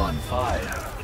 on fire.